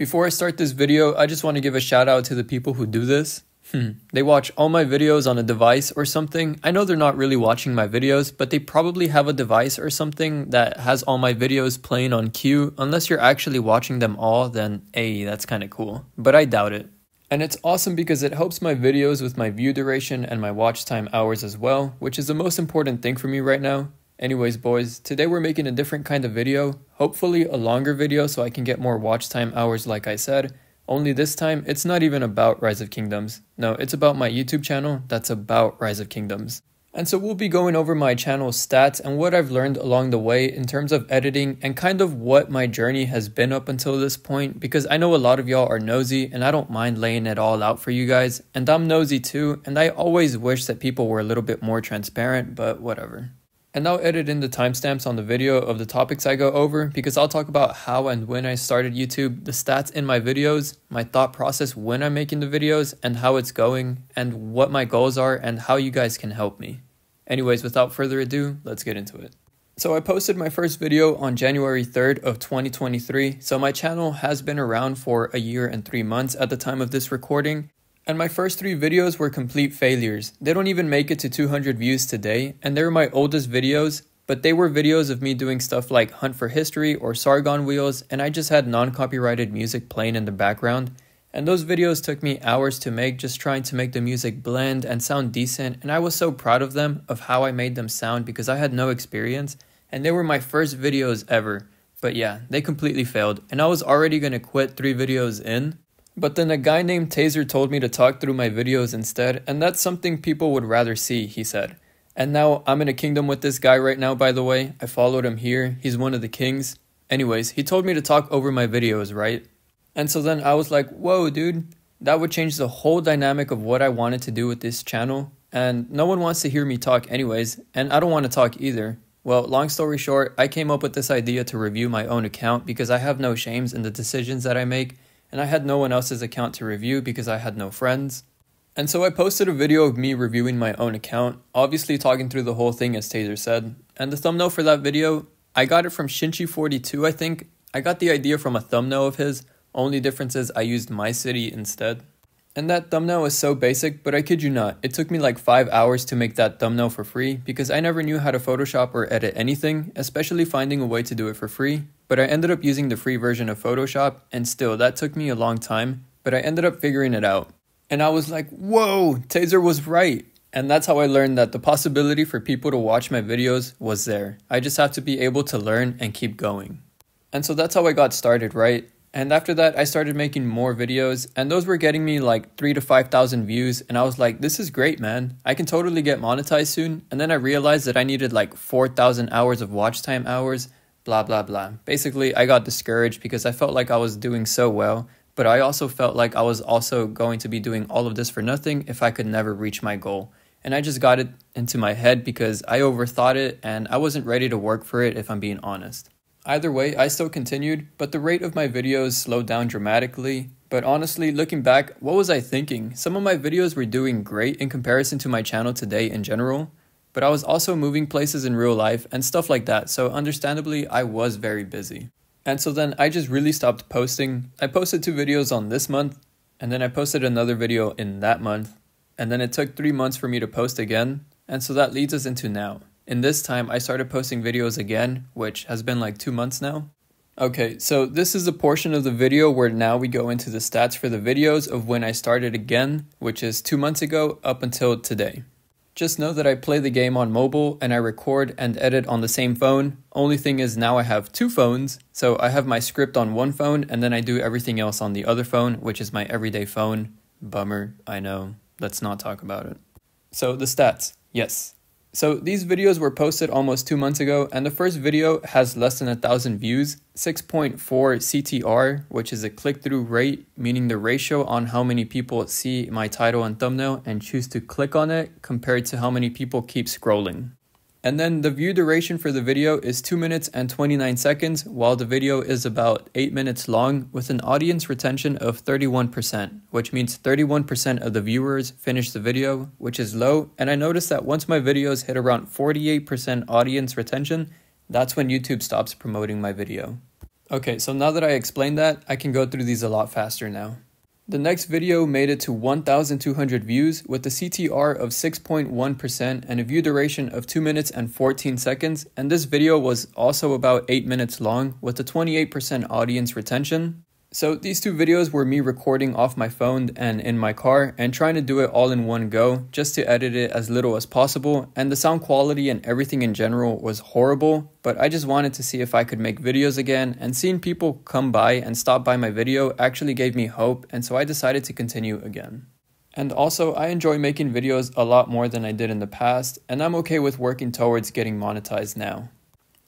Before I start this video, I just want to give a shout out to the people who do this. Hmm. They watch all my videos on a device or something. I know they're not really watching my videos, but they probably have a device or something that has all my videos playing on queue. Unless you're actually watching them all, then hey, that's kind of cool. But I doubt it. And it's awesome because it helps my videos with my view duration and my watch time hours as well, which is the most important thing for me right now. Anyways, boys, today we're making a different kind of video, hopefully a longer video so I can get more watch time hours like I said. Only this time, it's not even about Rise of Kingdoms. No, it's about my YouTube channel that's about Rise of Kingdoms. And so we'll be going over my channel stats and what I've learned along the way in terms of editing and kind of what my journey has been up until this point because I know a lot of y'all are nosy and I don't mind laying it all out for you guys and I'm nosy too and I always wish that people were a little bit more transparent but whatever. And I'll edit in the timestamps on the video of the topics I go over because I'll talk about how and when I started YouTube, the stats in my videos, my thought process when I'm making the videos, and how it's going, and what my goals are, and how you guys can help me. Anyways, without further ado, let's get into it. So I posted my first video on January 3rd of 2023, so my channel has been around for a year and 3 months at the time of this recording, and my first three videos were complete failures. They don't even make it to 200 views today, and they were my oldest videos, but they were videos of me doing stuff like Hunt for History or Sargon Wheels, and I just had non-copyrighted music playing in the background. And those videos took me hours to make just trying to make the music blend and sound decent, and I was so proud of them, of how I made them sound because I had no experience, and they were my first videos ever. But yeah, they completely failed, and I was already gonna quit three videos in, but then a guy named Taser told me to talk through my videos instead, and that's something people would rather see, he said. And now I'm in a kingdom with this guy right now, by the way. I followed him here. He's one of the kings. Anyways, he told me to talk over my videos, right? And so then I was like, whoa, dude, that would change the whole dynamic of what I wanted to do with this channel. And no one wants to hear me talk, anyways, and I don't want to talk either. Well, long story short, I came up with this idea to review my own account because I have no shames in the decisions that I make and I had no one else's account to review because I had no friends. And so I posted a video of me reviewing my own account, obviously talking through the whole thing as Taser said. And the thumbnail for that video, I got it from Shinchi42, I think. I got the idea from a thumbnail of his, only difference is I used my city instead. And that thumbnail is so basic, but I kid you not, it took me like 5 hours to make that thumbnail for free because I never knew how to Photoshop or edit anything, especially finding a way to do it for free. But I ended up using the free version of Photoshop, and still, that took me a long time, but I ended up figuring it out. And I was like, whoa, Taser was right. And that's how I learned that the possibility for people to watch my videos was there. I just have to be able to learn and keep going. And so that's how I got started, right? And after that, I started making more videos, and those were getting me like three to 5,000 views. And I was like, this is great, man. I can totally get monetized soon. And then I realized that I needed like 4,000 hours of watch time hours, blah, blah, blah. Basically, I got discouraged because I felt like I was doing so well, but I also felt like I was also going to be doing all of this for nothing if I could never reach my goal. And I just got it into my head because I overthought it and I wasn't ready to work for it if I'm being honest. Either way, I still continued, but the rate of my videos slowed down dramatically. But honestly, looking back, what was I thinking? Some of my videos were doing great in comparison to my channel today in general, but I was also moving places in real life and stuff like that, so understandably, I was very busy. And so then I just really stopped posting. I posted two videos on this month, and then I posted another video in that month, and then it took three months for me to post again, and so that leads us into now. In this time, I started posting videos again, which has been like two months now. Okay, so this is a portion of the video where now we go into the stats for the videos of when I started again, which is two months ago up until today. Just know that I play the game on mobile and I record and edit on the same phone. Only thing is now I have two phones, so I have my script on one phone and then I do everything else on the other phone, which is my everyday phone. Bummer, I know. Let's not talk about it. So the stats. Yes, so these videos were posted almost two months ago, and the first video has less than a thousand views, 6.4 CTR, which is a click-through rate, meaning the ratio on how many people see my title and thumbnail and choose to click on it compared to how many people keep scrolling. And then the view duration for the video is 2 minutes and 29 seconds, while the video is about 8 minutes long with an audience retention of 31%, which means 31% of the viewers finish the video, which is low. And I noticed that once my videos hit around 48% audience retention, that's when YouTube stops promoting my video. Okay, so now that I explained that, I can go through these a lot faster now. The next video made it to 1,200 views with a CTR of 6.1% and a view duration of 2 minutes and 14 seconds, and this video was also about 8 minutes long with a 28% audience retention. So these two videos were me recording off my phone and in my car and trying to do it all in one go just to edit it as little as possible and the sound quality and everything in general was horrible but I just wanted to see if I could make videos again and seeing people come by and stop by my video actually gave me hope and so I decided to continue again. And also, I enjoy making videos a lot more than I did in the past, and I'm okay with working towards getting monetized now.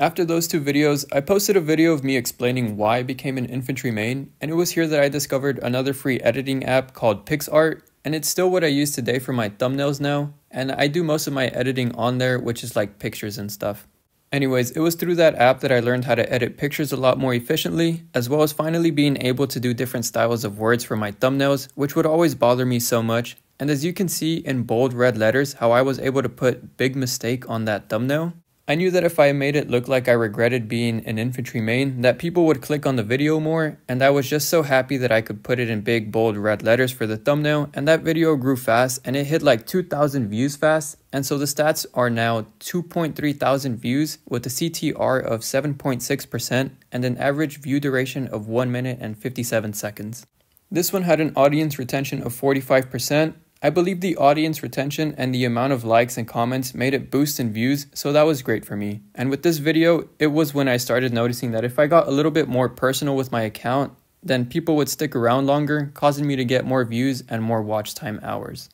After those two videos, I posted a video of me explaining why I became an infantry main, and it was here that I discovered another free editing app called PicsArt, and it's still what I use today for my thumbnails now, and I do most of my editing on there, which is like pictures and stuff. Anyways, it was through that app that I learned how to edit pictures a lot more efficiently, as well as finally being able to do different styles of words for my thumbnails, which would always bother me so much. And as you can see in bold red letters how I was able to put big mistake on that thumbnail, I knew that if I made it look like I regretted being an infantry main, that people would click on the video more, and I was just so happy that I could put it in big bold red letters for the thumbnail, and that video grew fast, and it hit like 2,000 views fast, and so the stats are now 2.3 thousand views with a CTR of 7.6% and an average view duration of 1 minute and 57 seconds. This one had an audience retention of 45%, I believe the audience retention and the amount of likes and comments made it boost in views, so that was great for me. And with this video, it was when I started noticing that if I got a little bit more personal with my account, then people would stick around longer, causing me to get more views and more watch time hours.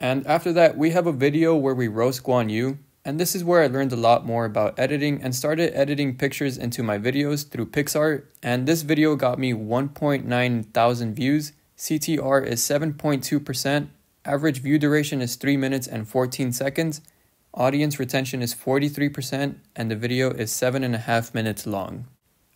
And after that, we have a video where we roast Guan Yu, and this is where I learned a lot more about editing and started editing pictures into my videos through PicsArt, and this video got me 1.9 thousand views, CTR is 7.2%, Average view duration is 3 minutes and 14 seconds. Audience retention is 43%, and the video is 7.5 minutes long.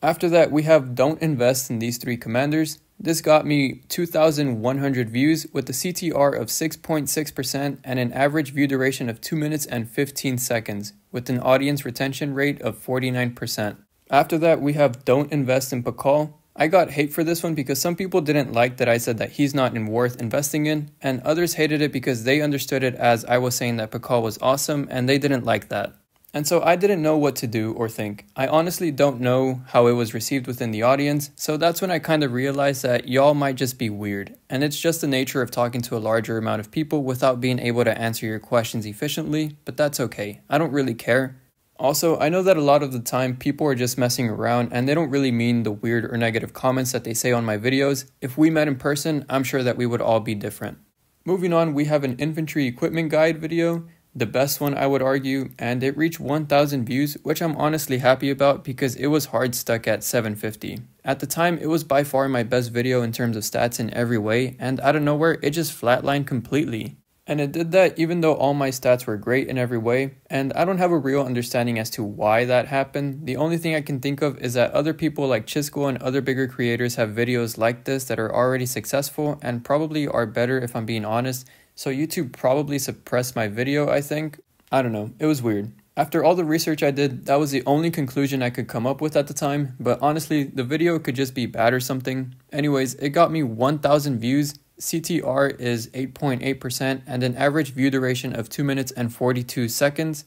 After that, we have Don't Invest in these three commanders. This got me 2,100 views with a CTR of 6.6% and an average view duration of 2 minutes and 15 seconds, with an audience retention rate of 49%. After that, we have Don't Invest in Pakal. I got hate for this one because some people didn't like that I said that he's not worth investing in, and others hated it because they understood it as I was saying that Pakal was awesome and they didn't like that. And so I didn't know what to do or think. I honestly don't know how it was received within the audience, so that's when I kind of realized that y'all might just be weird. And it's just the nature of talking to a larger amount of people without being able to answer your questions efficiently, but that's okay. I don't really care. Also, I know that a lot of the time people are just messing around and they don't really mean the weird or negative comments that they say on my videos. If we met in person, I'm sure that we would all be different. Moving on, we have an infantry equipment guide video, the best one I would argue, and it reached 1000 views, which I'm honestly happy about because it was hard stuck at 750. At the time, it was by far my best video in terms of stats in every way, and out of nowhere, it just flatlined completely. And it did that even though all my stats were great in every way, and I don't have a real understanding as to why that happened. The only thing I can think of is that other people like Chisko and other bigger creators have videos like this that are already successful and probably are better if I'm being honest, so YouTube probably suppressed my video, I think. I don't know, it was weird. After all the research I did, that was the only conclusion I could come up with at the time, but honestly, the video could just be bad or something. Anyways, it got me 1000 views CTR is 8.8% and an average view duration of 2 minutes and 42 seconds.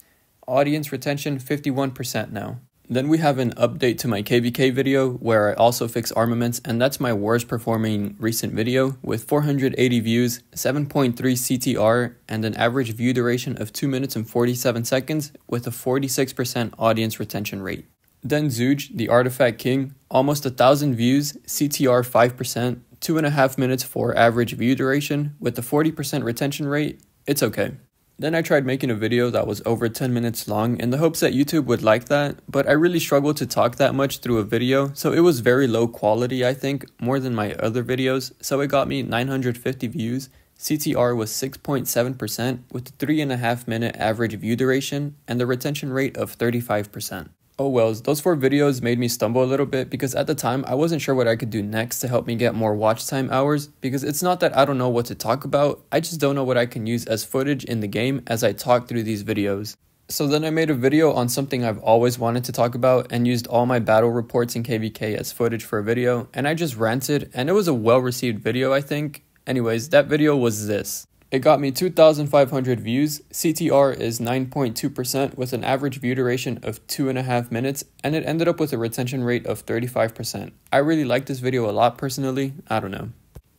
Audience retention 51% now. Then we have an update to my KVK video where I also fix armaments and that's my worst performing recent video with 480 views, 7.3 CTR and an average view duration of 2 minutes and 47 seconds with a 46% audience retention rate. Then Zuj, the Artifact King, almost a thousand views, CTR 5%, two and a half minutes for average view duration with a 40% retention rate, it's okay. Then I tried making a video that was over 10 minutes long in the hopes that YouTube would like that, but I really struggled to talk that much through a video, so it was very low quality I think, more than my other videos, so it got me 950 views. CTR was 6.7% with a 3.5 minute average view duration and the retention rate of 35%. Oh wells, those four videos made me stumble a little bit because at the time I wasn't sure what I could do next to help me get more watch time hours because it's not that I don't know what to talk about, I just don't know what I can use as footage in the game as I talk through these videos. So then I made a video on something I've always wanted to talk about and used all my battle reports in KVK as footage for a video and I just ranted and it was a well received video I think. Anyways, that video was this. It got me 2,500 views, CTR is 9.2% with an average view duration of 2.5 minutes, and it ended up with a retention rate of 35%. I really like this video a lot personally, I don't know.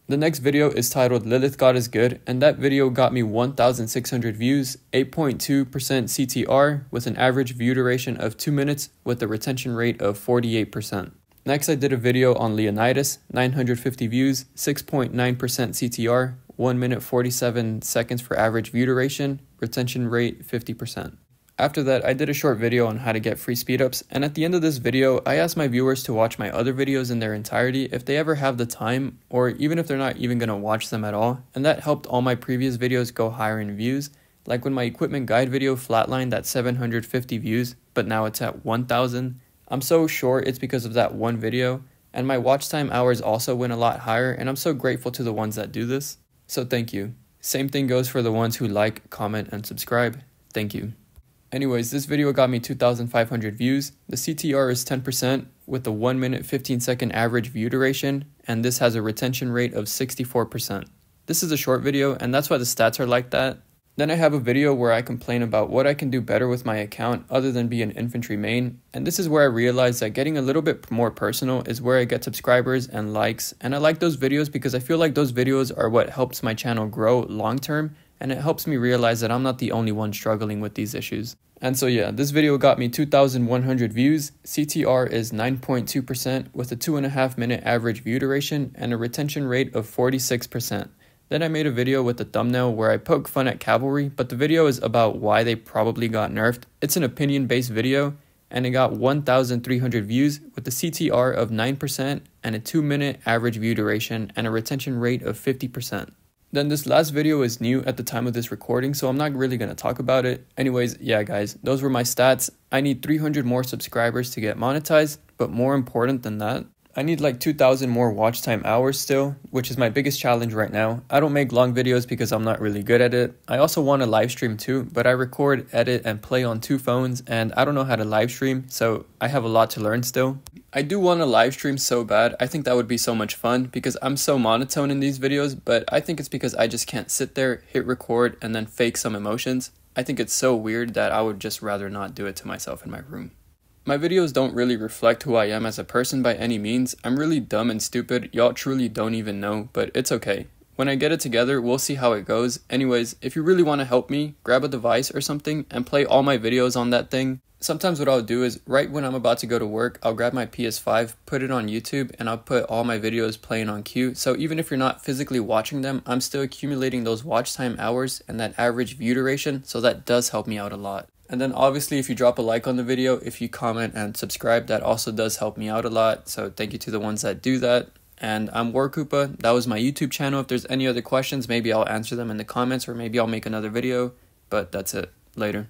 The next video is titled Lilith God is Good, and that video got me 1,600 views, 8.2% CTR, with an average view duration of 2 minutes with a retention rate of 48%. Next, I did a video on Leonidas, 950 views, 6.9% CTR, 1 minute 47 seconds for average view duration, retention rate 50%. After that, I did a short video on how to get free speedups, and at the end of this video, I asked my viewers to watch my other videos in their entirety if they ever have the time, or even if they're not even going to watch them at all, and that helped all my previous videos go higher in views, like when my equipment guide video flatlined at 750 views, but now it's at 1000. I'm so sure it's because of that one video, and my watch time hours also went a lot higher, and I'm so grateful to the ones that do this. So thank you. Same thing goes for the ones who like, comment, and subscribe. Thank you. Anyways, this video got me 2,500 views. The CTR is 10% with a 1 minute 15 second average view duration, and this has a retention rate of 64%. This is a short video, and that's why the stats are like that. Then I have a video where I complain about what I can do better with my account other than be an infantry main, and this is where I realized that getting a little bit more personal is where I get subscribers and likes, and I like those videos because I feel like those videos are what helps my channel grow long term and it helps me realize that I'm not the only one struggling with these issues. And so yeah, this video got me 2,100 views, CTR is 9.2% with a 2.5 minute average view duration and a retention rate of 46%. Then I made a video with a thumbnail where I poke fun at cavalry, but the video is about why they probably got nerfed. It's an opinion based video, and it got 1,300 views with a CTR of 9% and a 2 minute average view duration and a retention rate of 50%. Then this last video is new at the time of this recording, so I'm not really going to talk about it. Anyways, yeah guys, those were my stats. I need 300 more subscribers to get monetized, but more important than that, I need like 2,000 more watch time hours still, which is my biggest challenge right now. I don't make long videos because I'm not really good at it. I also want to live stream too, but I record, edit, and play on two phones, and I don't know how to live stream, so I have a lot to learn still. I do want to live stream so bad. I think that would be so much fun because I'm so monotone in these videos, but I think it's because I just can't sit there, hit record, and then fake some emotions. I think it's so weird that I would just rather not do it to myself in my room. My videos don't really reflect who I am as a person by any means. I'm really dumb and stupid. Y'all truly don't even know, but it's okay. When I get it together, we'll see how it goes. Anyways, if you really want to help me, grab a device or something and play all my videos on that thing. Sometimes what I'll do is right when I'm about to go to work, I'll grab my PS5, put it on YouTube, and I'll put all my videos playing on queue. So even if you're not physically watching them, I'm still accumulating those watch time hours and that average view duration, so that does help me out a lot. And then obviously if you drop a like on the video, if you comment and subscribe, that also does help me out a lot. So thank you to the ones that do that. And I'm War Koopa. That was my YouTube channel. If there's any other questions, maybe I'll answer them in the comments or maybe I'll make another video. But that's it. Later.